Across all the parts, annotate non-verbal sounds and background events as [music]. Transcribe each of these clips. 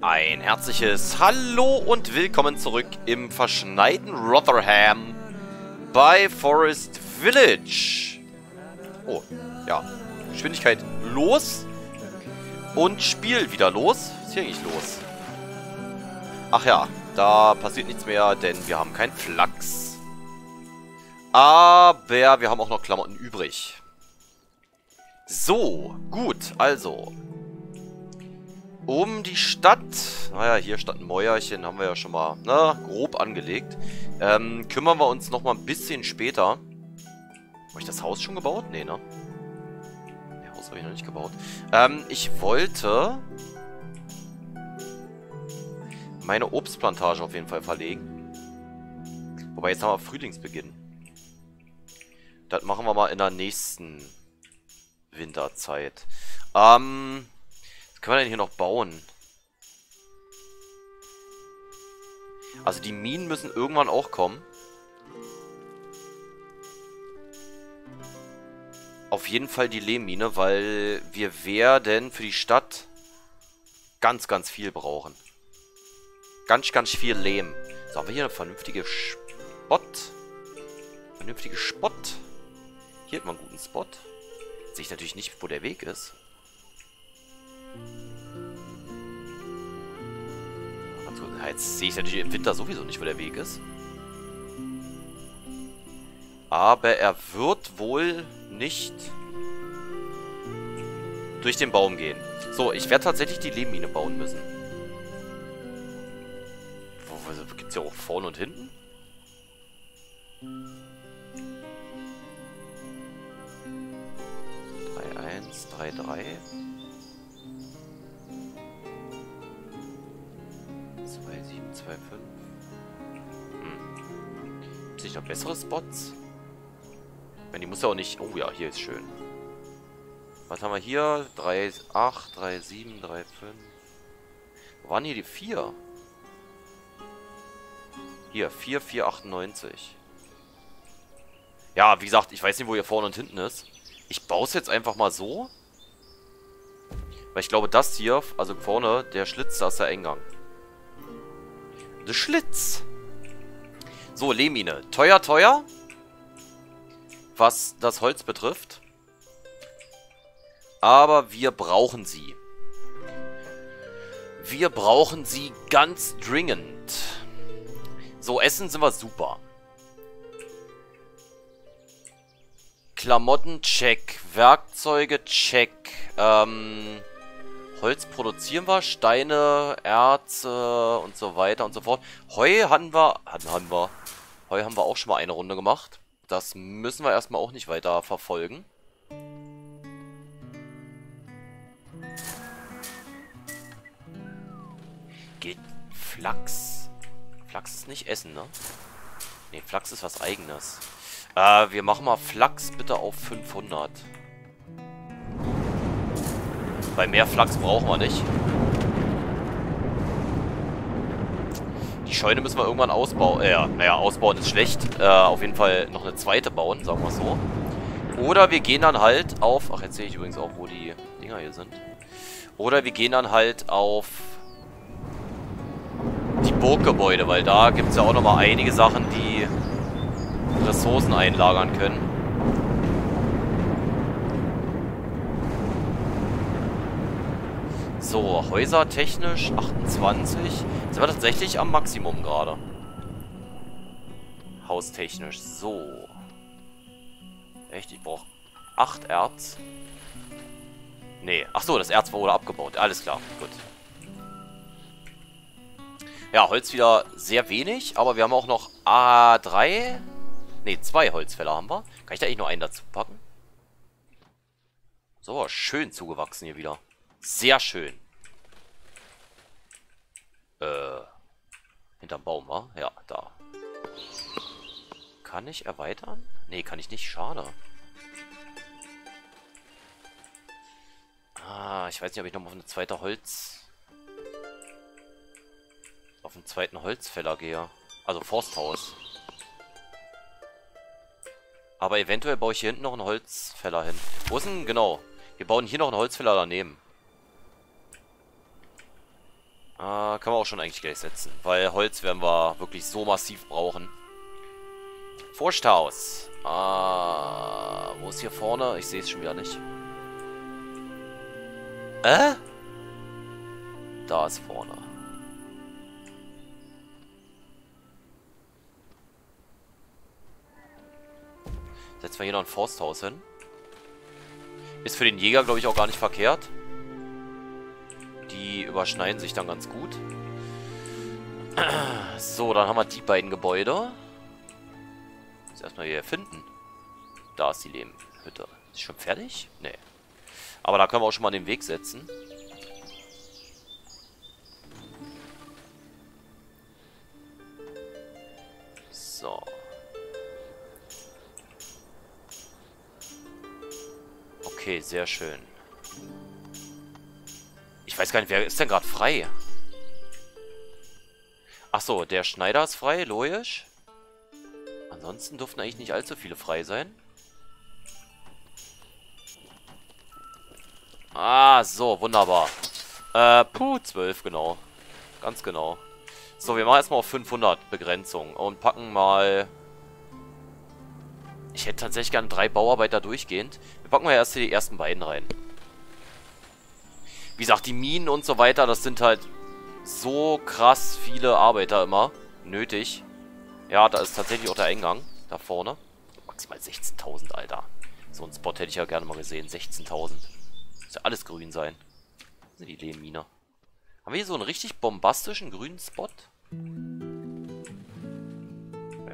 Ein herzliches Hallo und willkommen zurück im verschneiten Rotherham bei Forest Village. Oh, ja. Geschwindigkeit los und Spiel wieder los. Was ist hier eigentlich los? Ach ja, da passiert nichts mehr, denn wir haben keinen Flachs. Aber wir haben auch noch Klamotten übrig. So, gut, also um die Stadt, naja, hier statt ein Mäuerchen, haben wir ja schon mal, na, grob angelegt. Ähm, kümmern wir uns nochmal ein bisschen später. Habe ich das Haus schon gebaut? Nee, ne? Das Haus habe ich noch nicht gebaut. Ähm, ich wollte meine Obstplantage auf jeden Fall verlegen. Wobei, jetzt haben wir Frühlingsbeginn. Das machen wir mal in der nächsten Winterzeit. Ähm... Können wir denn hier noch bauen? Also die Minen müssen irgendwann auch kommen. Auf jeden Fall die Lehmmine, weil wir werden für die Stadt ganz, ganz viel brauchen. Ganz, ganz viel Lehm. So, haben wir hier eine vernünftige Spot? Vernünftige Spot? Hier hat man einen guten Spot. Sehe ich natürlich nicht, wo der Weg ist. Jetzt sehe ich natürlich im Winter sowieso nicht, wo der Weg ist. Aber er wird wohl nicht durch den Baum gehen. So, ich werde tatsächlich die Lehmmine bauen müssen. Gibt es ja auch vorne und hinten? Drei, eins, drei, drei. 2, 5. Hm. Gibt es noch bessere Spots? Ich meine, die muss ja auch nicht... Oh ja, hier ist schön. Was haben wir hier? 3, 8, 3, 7, 3, 5. Wo waren hier die 4? Hier, 4, 4, 98. Ja, wie gesagt, ich weiß nicht, wo hier vorne und hinten ist. Ich baue es jetzt einfach mal so. Weil ich glaube, das hier, also vorne, der Schlitz, da ist der Eingang. Der Schlitz. So, Lehmine. Teuer, teuer. Was das Holz betrifft. Aber wir brauchen sie. Wir brauchen sie ganz dringend. So, Essen sind wir super. Klamotten, check. Werkzeuge, check. Ähm... Holz produzieren wir, Steine, Erze und so weiter und so fort. Heu haben wir, haben wir, Heu haben wir auch schon mal eine Runde gemacht. Das müssen wir erstmal auch nicht weiter verfolgen. Geht Flachs. Flachs ist nicht Essen, ne? Ne, Flachs ist was eigenes. Äh, wir machen mal Flachs bitte auf 500. Weil mehr Flachs brauchen wir nicht. Die Scheune müssen wir irgendwann ausbauen. Äh, naja, ausbauen ist schlecht. Äh, auf jeden Fall noch eine zweite bauen, sagen wir so. Oder wir gehen dann halt auf... Ach, jetzt sehe ich übrigens auch, wo die Dinger hier sind. Oder wir gehen dann halt auf die Burggebäude, weil da gibt es ja auch nochmal einige Sachen, die Ressourcen einlagern können. So, Häuser technisch 28. Sind wir tatsächlich am Maximum gerade. Haustechnisch. So. Echt, ich brauche 8 Erz. Nee. Ach so, das Erz wurde abgebaut. Alles klar, gut. Ja, Holz wieder sehr wenig, aber wir haben auch noch A3. Ne, zwei Holzfäller haben wir. Kann ich da eigentlich nur einen dazu packen? So, schön zugewachsen hier wieder. Sehr schön. Äh, hinterm Baum, wa? Ja, da. Kann ich erweitern? Nee, kann ich nicht. Schade. Ah, ich weiß nicht, ob ich nochmal auf eine zweite Holz... Auf einen zweiten Holzfäller gehe. Also Forsthaus. Aber eventuell baue ich hier hinten noch einen Holzfäller hin. Wo ist denn? Genau. Wir bauen hier noch einen Holzfäller daneben. Da können wir auch schon eigentlich gleich setzen. Weil Holz werden wir wirklich so massiv brauchen. Forsthaus. Ah, wo ist hier vorne? Ich sehe es schon wieder nicht. Äh? Da ist vorne. Setzen wir hier noch ein Forsthaus hin. Ist für den Jäger, glaube ich, auch gar nicht verkehrt. Die überschneiden sich dann ganz gut. [clears throat] So, dann haben wir die beiden Gebäude. Jetzt erstmal hier finden. Da ist die Lehmhütte. Ist schon fertig? Nee. Aber da können wir auch schon mal den Weg setzen. So. Okay, sehr schön. Ich weiß gar nicht, wer ist denn gerade frei? Achso, der Schneider ist frei, logisch. Ansonsten durften eigentlich nicht allzu viele frei sein. Ah, so, wunderbar. Äh, puh, 12, genau. Ganz genau. So, wir machen erstmal auf 500 Begrenzung und packen mal... Ich hätte tatsächlich gerne drei Bauarbeiter durchgehend. Wir packen mal erst hier die ersten beiden rein. Wie gesagt, die Minen und so weiter, das sind halt so krass viele Arbeiter immer nötig. Ja, da ist tatsächlich auch der Eingang. Da vorne. Maximal 16.000, Alter. So einen Spot hätte ich ja gerne mal gesehen. 16.000. Muss ja alles grün sein. Das sind die Lehmmine. Haben wir hier so einen richtig bombastischen grünen Spot?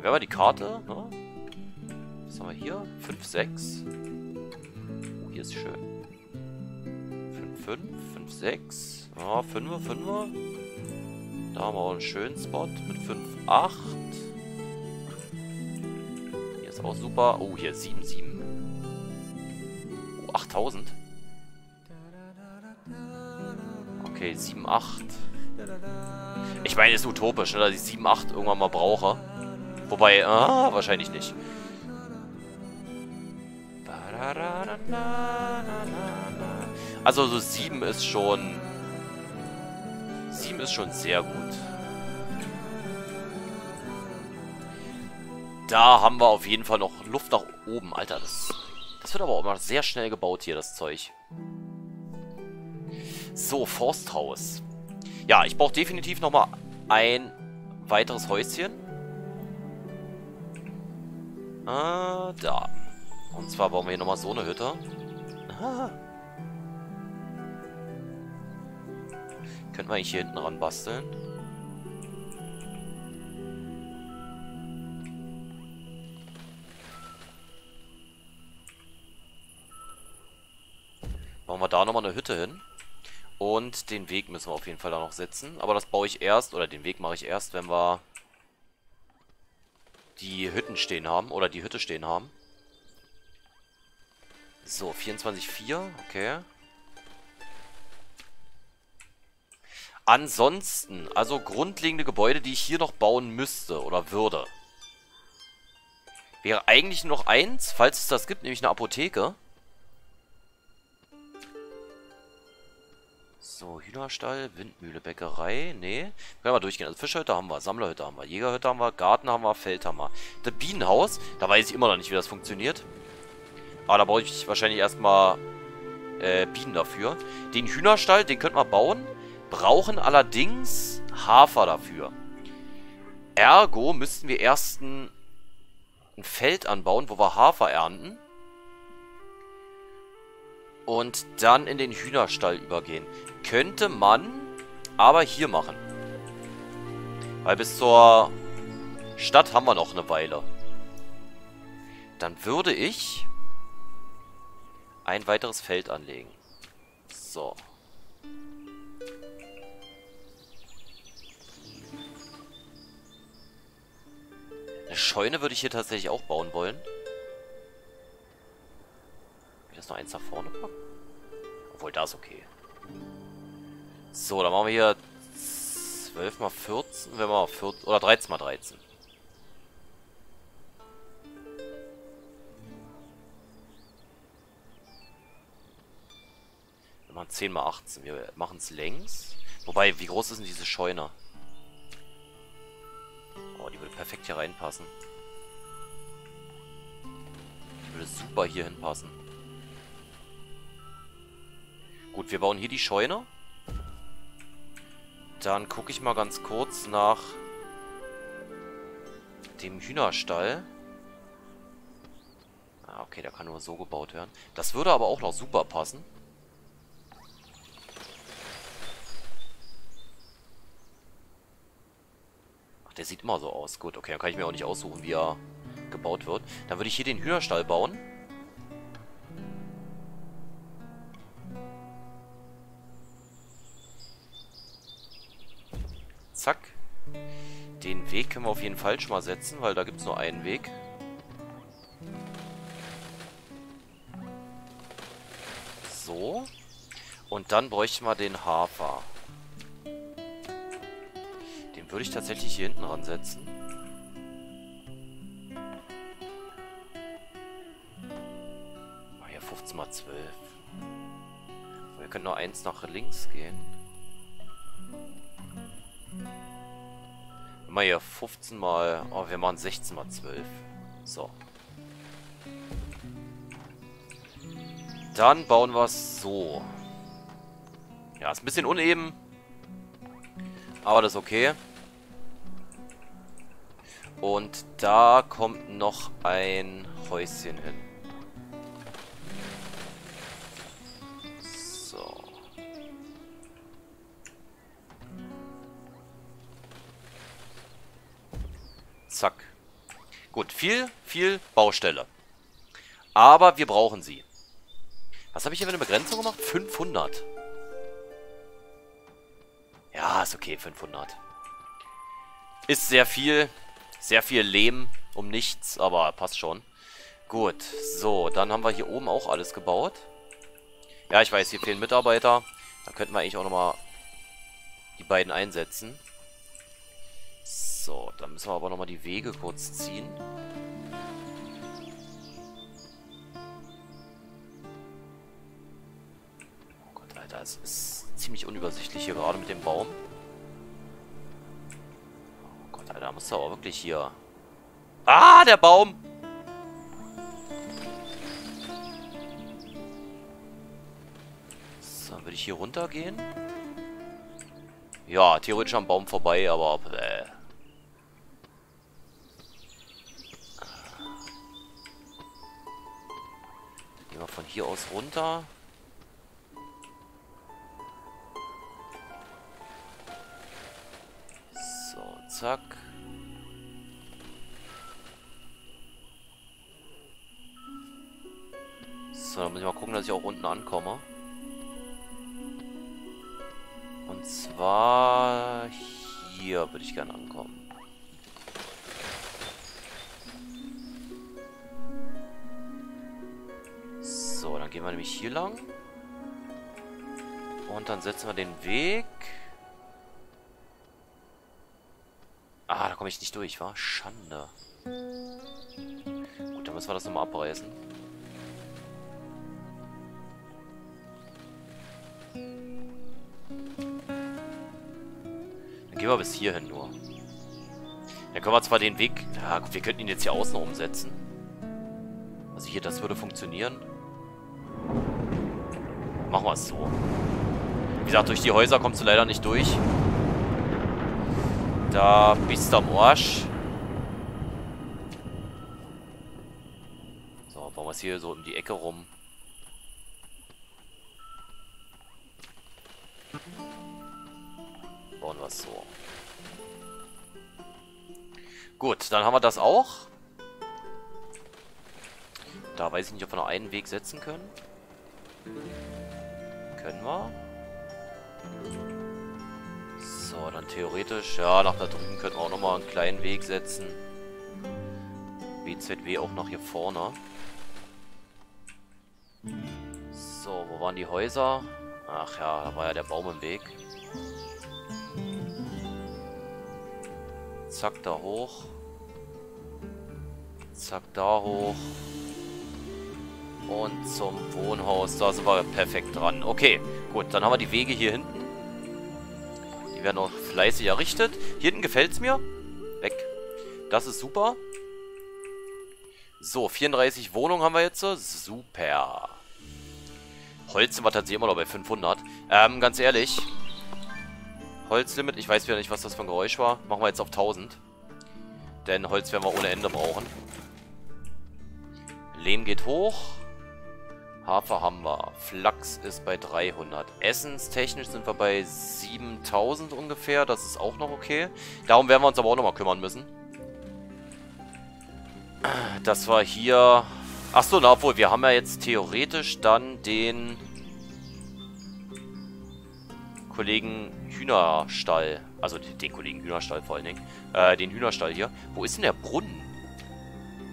Wäre mal die Karte, ne? Was haben wir hier? 5, 6. Oh, hier ist schön. 5, 5. 5, 6. Ja, 5, 5. Da haben wir auch einen schönen Spot mit 5, 8. Hier ist auch super. Oh, hier 7, 7. Oh, 8000. Okay, 7, 8. Ich meine, ist utopisch, ne, dass ich 7, 8 irgendwann mal brauche. Wobei, ah, wahrscheinlich nicht. Also so 7 ist schon... 7 ist schon sehr gut. Da haben wir auf jeden Fall noch Luft nach oben. Alter, das, das wird aber auch mal sehr schnell gebaut hier, das Zeug. So, Forsthaus. Ja, ich brauche definitiv nochmal ein weiteres Häuschen. Ah, da. Und zwar bauen wir hier nochmal so eine Hütte. Ah. Könnten wir eigentlich hier hinten ran basteln. Machen wir da nochmal eine Hütte hin. Und den Weg müssen wir auf jeden Fall da noch setzen. Aber das baue ich erst, oder den Weg mache ich erst, wenn wir die Hütten stehen haben, oder die Hütte stehen haben. So, 24,4, okay. Ansonsten, also grundlegende Gebäude, die ich hier noch bauen müsste oder würde. Wäre eigentlich noch eins, falls es das gibt, nämlich eine Apotheke. So, Hühnerstall, Windmühle, Bäckerei, nee. Können wir durchgehen. Also Fischhütte haben wir, Sammlerhütte haben wir, Jägerhütte haben wir, Garten haben wir, Feld haben wir. Das Bienenhaus, da weiß ich immer noch nicht, wie das funktioniert. Aber da brauche ich wahrscheinlich erstmal äh, Bienen dafür. Den Hühnerstall, den könnten wir bauen brauchen allerdings Hafer dafür. Ergo müssten wir erst ein, ein Feld anbauen, wo wir Hafer ernten. Und dann in den Hühnerstall übergehen. Könnte man aber hier machen. Weil bis zur Stadt haben wir noch eine Weile. Dann würde ich ein weiteres Feld anlegen. So. Eine Scheune würde ich hier tatsächlich auch bauen wollen. ich das noch eins nach vorne packen? Obwohl, da ist okay. So, dann machen wir hier 12 mal 14, wenn wir mal 14, oder 13 mal 13. Wir machen 10 mal 18. Wir machen es längs. Wobei, wie groß ist denn diese Scheune? Perfekt hier reinpassen. Würde super hier hinpassen. Gut, wir bauen hier die Scheune. Dann gucke ich mal ganz kurz nach dem Hühnerstall. Ah, okay, der kann nur so gebaut werden. Das würde aber auch noch super passen. Der sieht immer so aus. Gut, okay, dann kann ich mir auch nicht aussuchen, wie er gebaut wird. Dann würde ich hier den Hühnerstall bauen. Zack. Den Weg können wir auf jeden Fall schon mal setzen, weil da gibt es nur einen Weg. So. Und dann bräuchten wir den Hafer. Würde ich tatsächlich hier hinten ransetzen. Ah, hier 15 mal 12. Wir können nur eins nach links gehen. Mal hier 15 mal... Oh, wir machen 16 mal 12. So. Dann bauen wir es so. Ja, ist ein bisschen uneben. Aber das ist okay. Und da kommt noch ein Häuschen hin. So. Zack. Gut, viel, viel Baustelle. Aber wir brauchen sie. Was habe ich hier für eine Begrenzung gemacht? 500. Ja, ist okay, 500. Ist sehr viel. Sehr viel Lehm um nichts, aber passt schon. Gut, so, dann haben wir hier oben auch alles gebaut. Ja, ich weiß, hier fehlen Mitarbeiter. Da könnten wir eigentlich auch nochmal die beiden einsetzen. So, dann müssen wir aber nochmal die Wege kurz ziehen. es ist ziemlich unübersichtlich hier gerade mit dem Baum. Da musst du aber wirklich hier... Ah, der Baum! So, würde ich hier runtergehen? Ja, theoretisch am Baum vorbei, aber... Äh. Gehen wir von hier aus runter. Zack. So, dann muss ich mal gucken, dass ich auch unten ankomme. Und zwar hier würde ich gerne ankommen. So, dann gehen wir nämlich hier lang. Und dann setzen wir den Weg komme ich nicht durch, war Schande. Gut, dann müssen wir das nochmal abreißen. Dann gehen wir bis hierhin nur. Dann können wir zwar den Weg... Ja, gut, wir könnten ihn jetzt hier außen umsetzen. Also hier, das würde funktionieren. Machen wir es so. Wie gesagt, durch die Häuser kommst du leider nicht durch. Da bist du am Arsch. So, bauen wir es hier so um die Ecke rum. Bauen wir es so. Gut, dann haben wir das auch. Da weiß ich nicht, ob wir noch einen Weg setzen können. Können wir. So, dann theoretisch, ja, nach da drüben könnten wir auch nochmal einen kleinen Weg setzen. BZW auch noch hier vorne. So, wo waren die Häuser? Ach ja, da war ja der Baum im Weg. Zack, da hoch. Zack, da hoch. Und zum Wohnhaus. Da sind wir perfekt dran. Okay, gut. Dann haben wir die Wege hier hinten. Werden auch fleißig errichtet. Hier hinten gefällt es mir. Weg. Das ist super. So, 34 Wohnungen haben wir jetzt. Super. Holz sind wir tatsächlich immer noch bei 500. Ähm, ganz ehrlich. Holzlimit, ich weiß wieder nicht, was das für ein Geräusch war. Machen wir jetzt auf 1000. Denn Holz werden wir ohne Ende brauchen. Lehm geht hoch. Hafer haben wir. Flachs ist bei 300. Essenstechnisch sind wir bei 7000 ungefähr. Das ist auch noch okay. Darum werden wir uns aber auch nochmal kümmern müssen. Das war hier... Achso, na obwohl, wir haben ja jetzt theoretisch dann den Kollegen Hühnerstall. Also den Kollegen Hühnerstall vor allen Dingen. Äh, den Hühnerstall hier. Wo ist denn der Brunnen?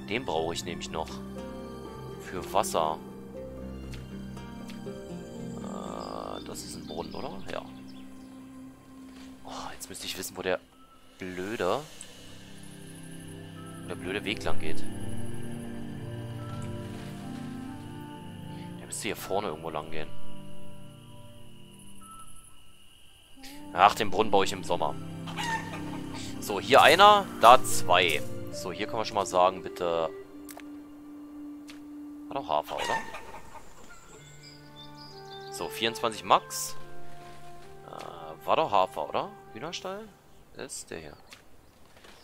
Den brauche ich nämlich noch. Für Wasser. Das ist ein Brunnen, oder? Ja. Oh, jetzt müsste ich wissen, wo der blöde... Wo der blöde Weg lang geht. Der müsste hier vorne irgendwo lang gehen. Ach, den Brunnen baue ich im Sommer. So, hier einer, da zwei. So, hier kann man schon mal sagen, bitte... War doch Hafer, oder? So, 24 Max. Äh, war doch Hafer, oder? Hühnerstall? ist der hier.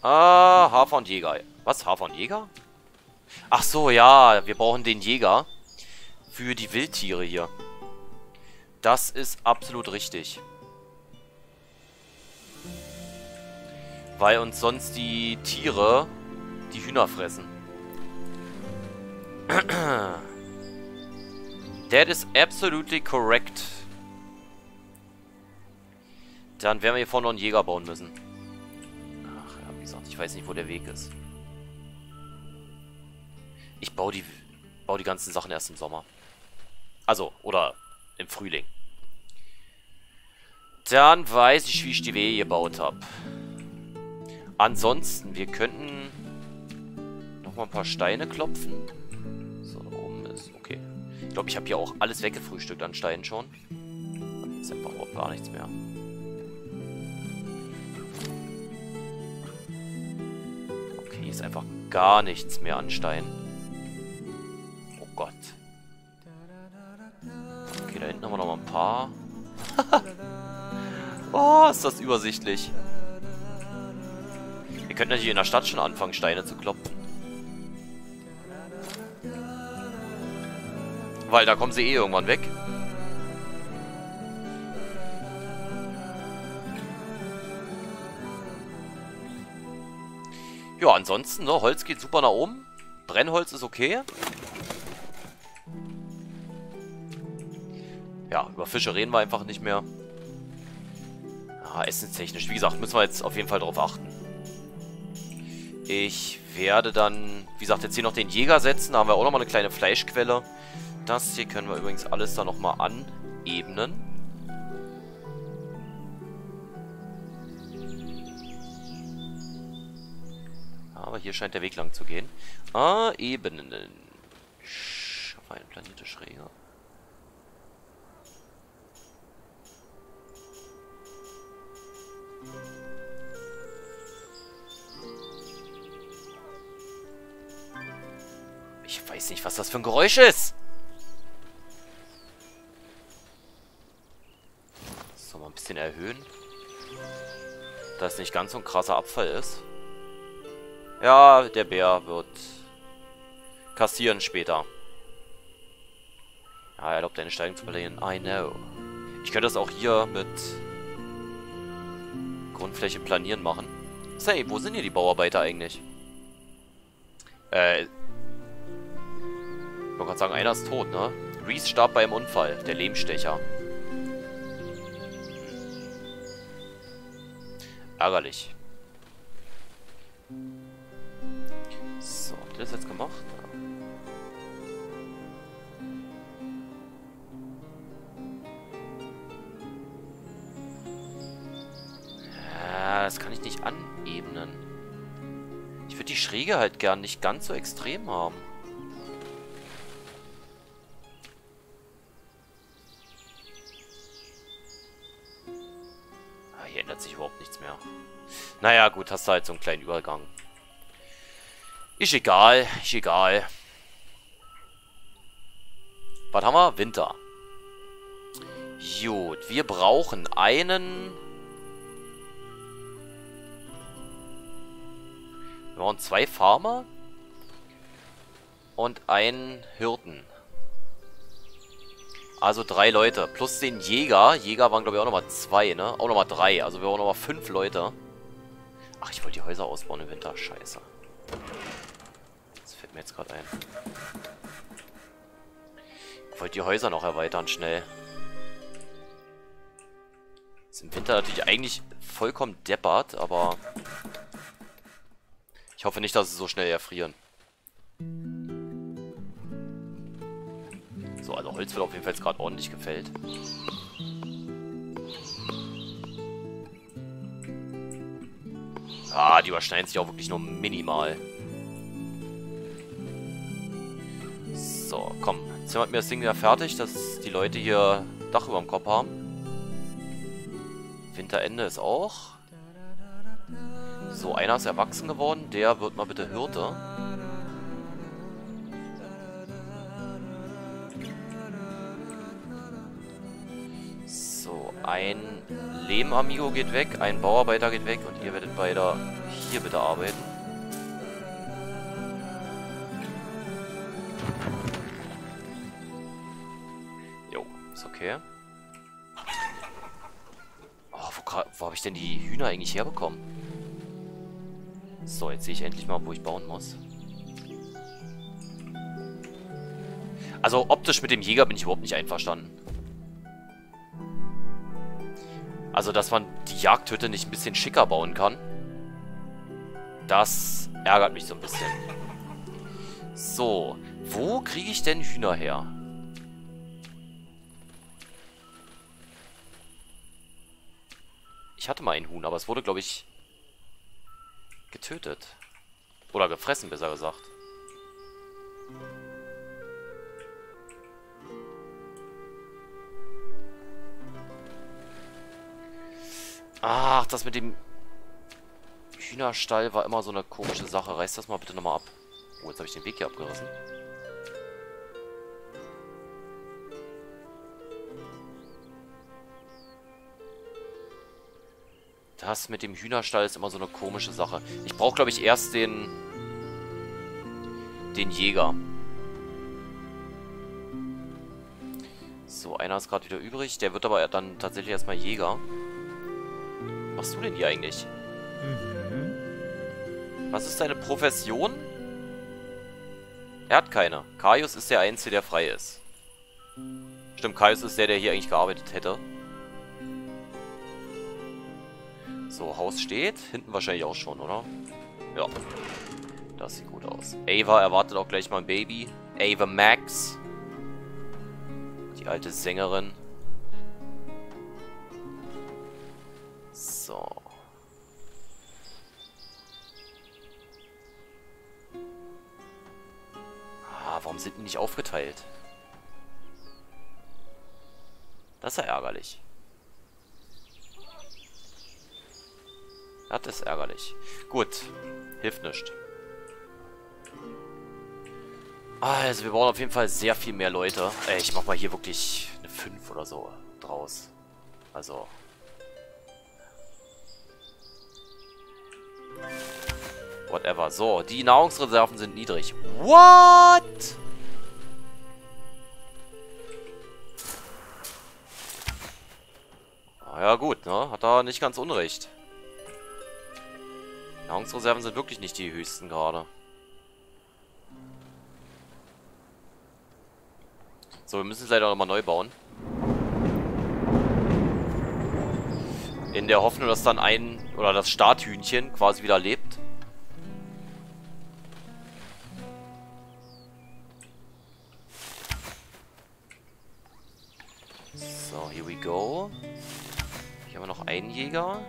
Ah, Hafer und Jäger. Was? Hafer und Jäger? Ach so, ja. Wir brauchen den Jäger. Für die Wildtiere hier. Das ist absolut richtig. Weil uns sonst die Tiere die Hühner fressen. [clears throat] That is absolutely correct. Dann werden wir hier vorne noch einen Jäger bauen müssen. Ach ja, wie gesagt, ich weiß nicht, wo der Weg ist. Ich baue die, baue die ganzen Sachen erst im Sommer. Also, oder im Frühling. Dann weiß ich, wie ich die Wehe gebaut habe. Ansonsten, wir könnten nochmal ein paar Steine klopfen glaube, ich habe hier auch alles weggefrühstückt an Steinen schon. Dann ist einfach überhaupt gar nichts mehr. Okay, ist einfach gar nichts mehr an Stein. Oh Gott. Okay, da hinten haben wir noch mal ein paar. [laughs] oh, ist das übersichtlich. Wir könnten natürlich in der Stadt schon anfangen, Steine zu klopfen. Weil da kommen sie eh irgendwann weg. Ja, ansonsten, ne, Holz geht super nach oben. Brennholz ist okay. Ja, über Fische reden wir einfach nicht mehr. Ah, essenstechnisch, wie gesagt, müssen wir jetzt auf jeden Fall darauf achten. Ich werde dann, wie gesagt, jetzt hier noch den Jäger setzen. Da haben wir auch nochmal eine kleine Fleischquelle. Das hier können wir übrigens alles da nochmal anebnen. Aber hier scheint der Weg lang zu gehen. Ah, Ebenen. Auf eine planierte Schräge. Ich weiß nicht, was das für ein Geräusch ist. Bisschen erhöhen. Da es nicht ganz so ein krasser Abfall ist. Ja, der Bär wird kassieren später. Ja, er erlaubt eine Steigung zu verlieren. I know. Ich könnte das auch hier mit Grundfläche planieren machen. Say, wo sind hier die Bauarbeiter eigentlich? Äh. Ich wollte gerade sagen, einer ist tot, ne? Reese starb bei einem Unfall, der Lehmstecher. Ärgerlich. So, habt ihr das jetzt gemacht? Ja, das kann ich nicht anebnen. Ich würde die Schräge halt gern nicht ganz so extrem haben. Hier ändert sich überhaupt nichts mehr. Naja, gut, hast du halt so einen kleinen Übergang. Ist egal, ist egal. Was haben wir? Winter. Gut, wir brauchen einen... Wir brauchen zwei Farmer und einen Hirten. Also drei Leute. Plus den Jäger. Jäger waren, glaube ich, auch nochmal zwei, ne? Auch nochmal drei. Also wir brauchen nochmal fünf Leute. Ach, ich wollte die Häuser ausbauen im Winter. Scheiße. Das fällt mir jetzt gerade ein. Ich wollte die Häuser noch erweitern, schnell. Ist im Winter natürlich eigentlich vollkommen deppert, aber... Ich hoffe nicht, dass sie so schnell erfrieren. So, also Holz wird auf jeden Fall jetzt gerade ordentlich gefällt. Ah, die überschneiden sich auch wirklich nur minimal. So, komm. Haben wir das Ding wieder fertig, dass die Leute hier Dach über dem Kopf haben. Winterende ist auch. So, einer ist erwachsen geworden. Der wird mal bitte Hirte. Ein Lehmamigo geht weg, ein Bauarbeiter geht weg und ihr werdet beide hier bitte arbeiten. Jo, ist okay. Oh, wo, wo habe ich denn die Hühner eigentlich herbekommen? So, jetzt sehe ich endlich mal, wo ich bauen muss. Also optisch mit dem Jäger bin ich überhaupt nicht einverstanden. Also, dass man die Jagdhütte nicht ein bisschen schicker bauen kann. Das ärgert mich so ein bisschen. So, wo kriege ich denn Hühner her? Ich hatte mal ein Huhn, aber es wurde, glaube ich, getötet. Oder gefressen, besser gesagt. Ach, das mit dem Hühnerstall war immer so eine komische Sache. Reiß das mal bitte nochmal ab. Oh, jetzt habe ich den Weg hier abgerissen. Das mit dem Hühnerstall ist immer so eine komische Sache. Ich brauche, glaube ich, erst den... den Jäger. So, einer ist gerade wieder übrig. Der wird aber dann tatsächlich erstmal Jäger machst du denn hier eigentlich? Mhm. Was ist deine Profession? Er hat keine. Kaius ist der Einzige, der frei ist. Stimmt, Kaius ist der, der hier eigentlich gearbeitet hätte. So, Haus steht. Hinten wahrscheinlich auch schon, oder? Ja. Das sieht gut aus. Ava erwartet auch gleich mal ein Baby. Ava Max. Die alte Sängerin. So. Ah, warum sind die nicht aufgeteilt? Das ist ja ärgerlich. Das ist ärgerlich. Gut. Hilft nichts. Also, wir brauchen auf jeden Fall sehr viel mehr Leute. Ey, ich mach mal hier wirklich eine 5 oder so draus. Also, Whatever. So, die Nahrungsreserven sind niedrig. What? Ah, ja gut, ne? Hat er nicht ganz unrecht. Nahrungsreserven sind wirklich nicht die höchsten gerade. So, wir müssen es leider nochmal neu bauen. In der Hoffnung, dass dann ein, oder das Starthühnchen quasi wieder lebt. So, here we go. Hier haben wir noch einen Jäger.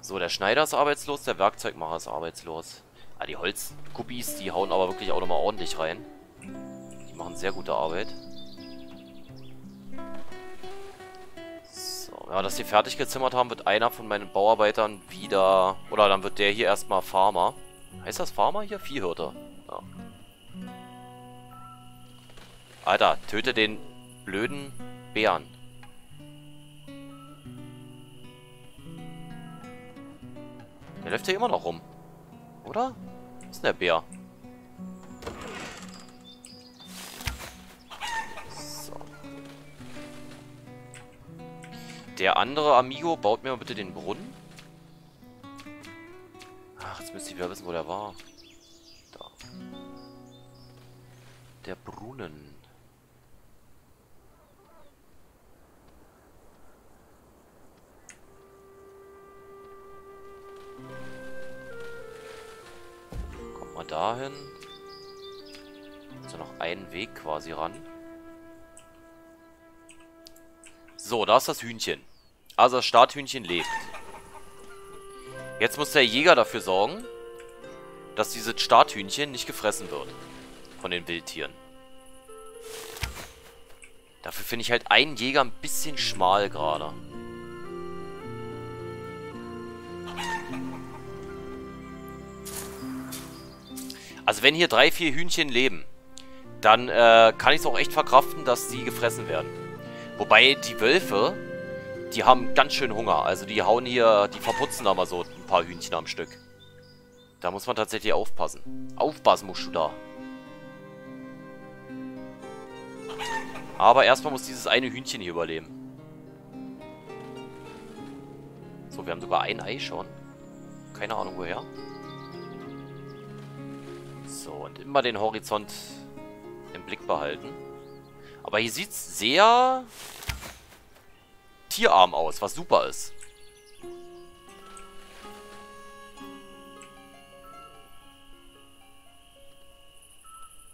So, der Schneider ist arbeitslos, der Werkzeugmacher ist arbeitslos. Ah, die Holzkupis, die hauen aber wirklich auch nochmal ordentlich rein. Die machen sehr gute Arbeit. Ja, dass die fertig gezimmert haben, wird einer von meinen Bauarbeitern wieder... Oder dann wird der hier erstmal Farmer. Heißt das Farmer hier? Viehhirte. Ja. Alter, töte den blöden Bären. Der läuft hier immer noch rum. Oder? Was ist denn der Bär? Der andere Amigo baut mir mal bitte den Brunnen. Ach, jetzt müsste ich wieder wissen, wo der war. Da. Der Brunnen. mal dahin. Also noch einen Weg quasi ran. So, da ist das Hühnchen. Also das Starthühnchen lebt. Jetzt muss der Jäger dafür sorgen, dass dieses Starthühnchen nicht gefressen wird. Von den Wildtieren. Dafür finde ich halt einen Jäger ein bisschen schmal gerade. Also wenn hier drei, vier Hühnchen leben, dann äh, kann ich es auch echt verkraften, dass sie gefressen werden. Wobei die Wölfe, die haben ganz schön Hunger. Also die hauen hier, die verputzen da mal so ein paar Hühnchen am Stück. Da muss man tatsächlich aufpassen. Aufpassen musst du da. Aber erstmal muss dieses eine Hühnchen hier überleben. So, wir haben sogar ein Ei schon. Keine Ahnung woher. So, und immer den Horizont im Blick behalten. Aber hier sieht es sehr tierarm aus, was super ist.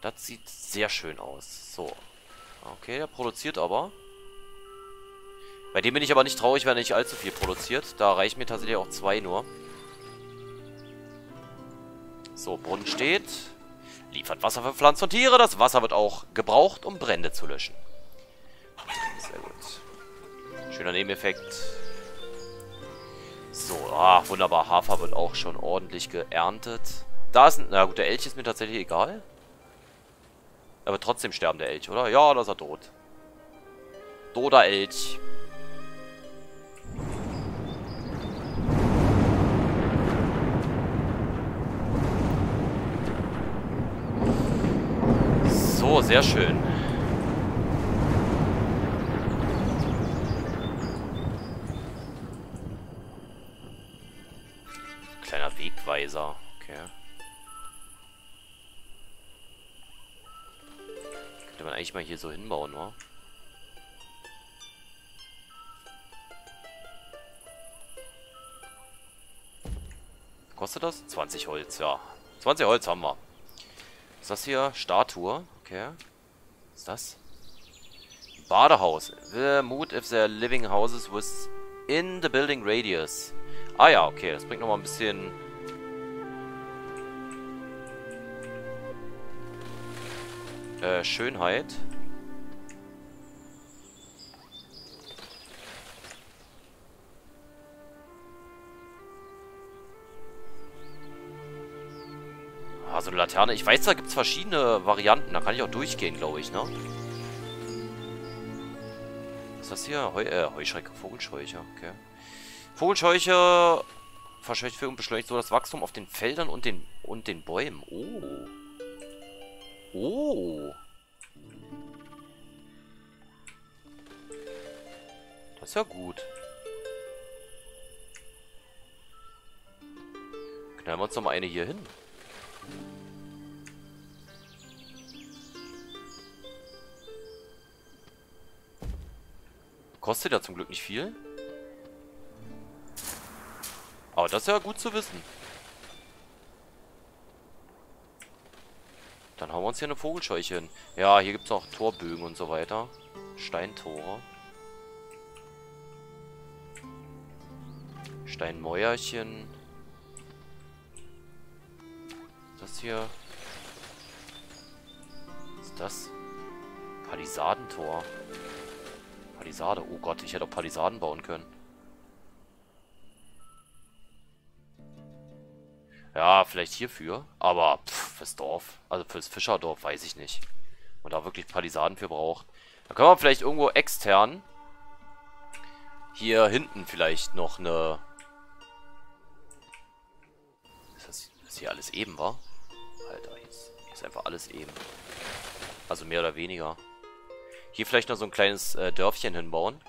Das sieht sehr schön aus. So. Okay, er produziert aber. Bei dem bin ich aber nicht traurig, wenn er nicht allzu viel produziert. Da reichen mir tatsächlich auch zwei nur. So, Brunnen steht. Liefert Wasser für Pflanzen und Tiere. Das Wasser wird auch gebraucht, um Brände zu löschen. Schöner Nebeneffekt. So, ah, wunderbar. Hafer wird auch schon ordentlich geerntet. Da ist ein... Na gut, der Elch ist mir tatsächlich egal. Aber trotzdem sterben der Elch, oder? Ja, da ist er tot. Toter Elch. So, sehr schön. Kleiner Wegweiser. Okay. Könnte man eigentlich mal hier so hinbauen, wa? Kostet das? 20 Holz, ja. 20 Holz haben wir. Ist das hier? Statue. Okay. Was ist das? Badehaus. The mood if there are living houses within the building radius. Ah ja, okay. Das bringt nochmal ein bisschen... Äh, Schönheit. Ah, so eine Laterne. Ich weiß, da gibt es verschiedene Varianten. Da kann ich auch durchgehen, glaube ich, ne? Was ist das hier? Heu äh, Heuschrecke, Vogelscheuche. Okay. Vogelscheuche verscheucht und beschleunigt so das Wachstum auf den Feldern und den, und den Bäumen. Oh. Oh. Das ist ja gut. Knallen wir uns noch mal eine hier hin. Kostet ja zum Glück nicht viel. Aber das ist ja gut zu wissen. Dann haben wir uns hier eine Vogelscheuche hin. Ja, hier gibt es auch Torbögen und so weiter. Steintore. Steinmäuerchen. Das hier. Was ist das? Palisadentor. Palisade. Oh Gott, ich hätte auch Palisaden bauen können. Ja, vielleicht hierfür. Aber pff, fürs Dorf, also fürs Fischerdorf, weiß ich nicht. Und da wirklich Palisaden für braucht. Da können wir vielleicht irgendwo extern hier hinten vielleicht noch eine... Ist das, ist hier alles eben, war? Alter, hier ist, hier ist einfach alles eben. Also mehr oder weniger. Hier vielleicht noch so ein kleines äh, Dörfchen hinbauen.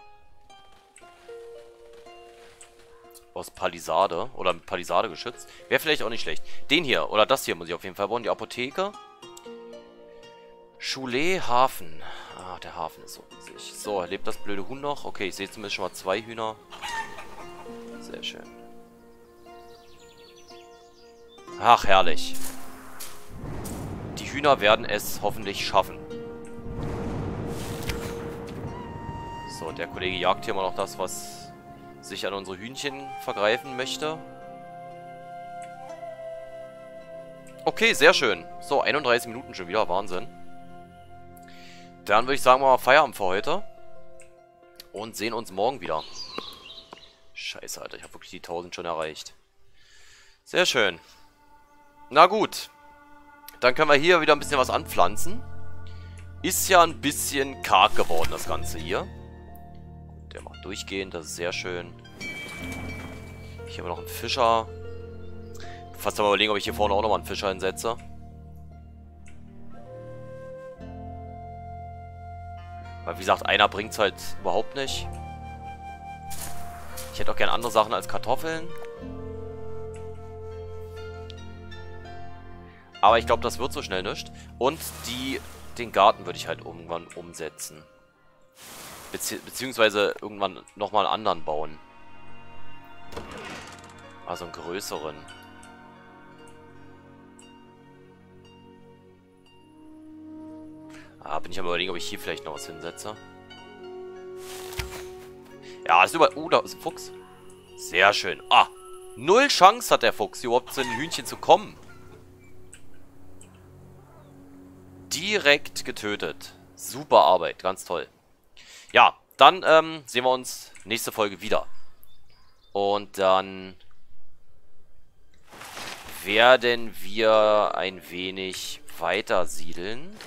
Aus Palisade. Oder mit Palisade geschützt. Wäre vielleicht auch nicht schlecht. Den hier. Oder das hier muss ich auf jeden Fall bauen. Die Apotheke. Choulet Hafen. Ah, der Hafen ist so riesig. So, lebt das blöde Huhn noch? Okay, ich sehe zumindest schon mal zwei Hühner. Sehr schön. Ach, herrlich. Die Hühner werden es hoffentlich schaffen. So, der Kollege jagt hier mal noch das, was sich an unsere Hühnchen vergreifen möchte. Okay, sehr schön. So, 31 Minuten schon wieder. Wahnsinn. Dann würde ich sagen, wir mal Feierabend für heute. Und sehen uns morgen wieder. Scheiße, Alter. Ich habe wirklich die 1000 schon erreicht. Sehr schön. Na gut. Dann können wir hier wieder ein bisschen was anpflanzen. Ist ja ein bisschen karg geworden, das Ganze hier. Durchgehend, das ist sehr schön. Hier haben wir noch einen Fischer. Fast mal überlegen, ob ich hier vorne auch nochmal einen Fischer hinsetze. Weil wie gesagt, einer bringt es halt überhaupt nicht. Ich hätte auch gerne andere Sachen als Kartoffeln. Aber ich glaube, das wird so schnell nicht. Und die, den Garten würde ich halt irgendwann umsetzen. Bezieh beziehungsweise irgendwann nochmal einen anderen bauen. Also einen größeren. Ah, bin ich am überlegen, ob ich hier vielleicht noch was hinsetze. Ja, ist über... Oh, da ist ein Fuchs. Sehr schön. Ah, null Chance hat der Fuchs, überhaupt zu den Hühnchen zu kommen. Direkt getötet. Super Arbeit, ganz toll. Ja, dann ähm, sehen wir uns nächste Folge wieder. Und dann werden wir ein wenig weiter siedeln.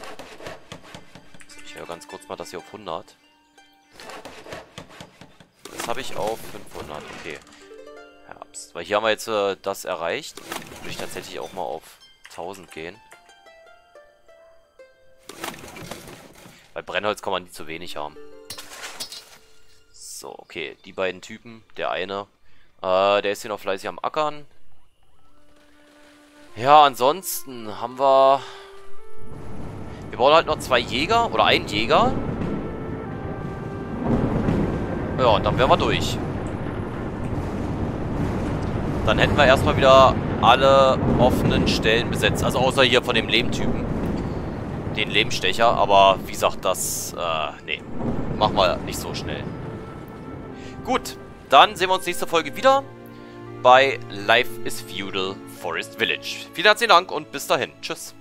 Ich höre ganz kurz mal das hier auf 100. Das habe ich auf 500. Okay. Herbst. Weil hier haben wir jetzt äh, das erreicht. Würde ich tatsächlich auch mal auf 1000 gehen. Weil Brennholz kann man nie zu wenig haben. So, okay. Die beiden Typen. Der eine. Äh, der ist hier noch fleißig am Ackern. Ja, ansonsten haben wir wir brauchen halt noch zwei Jäger oder einen Jäger. Ja, und dann wären wir durch. Dann hätten wir erstmal wieder alle offenen Stellen besetzt. Also außer hier von dem Lehmtypen. Den Lehmstecher. Aber wie gesagt, das... Äh, nee. Machen wir nicht so schnell. Gut. Dann sehen wir uns nächste Folge wieder. Bei Life is Feudal Forest Village. Vielen herzlichen Dank und bis dahin. Tschüss.